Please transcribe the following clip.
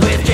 love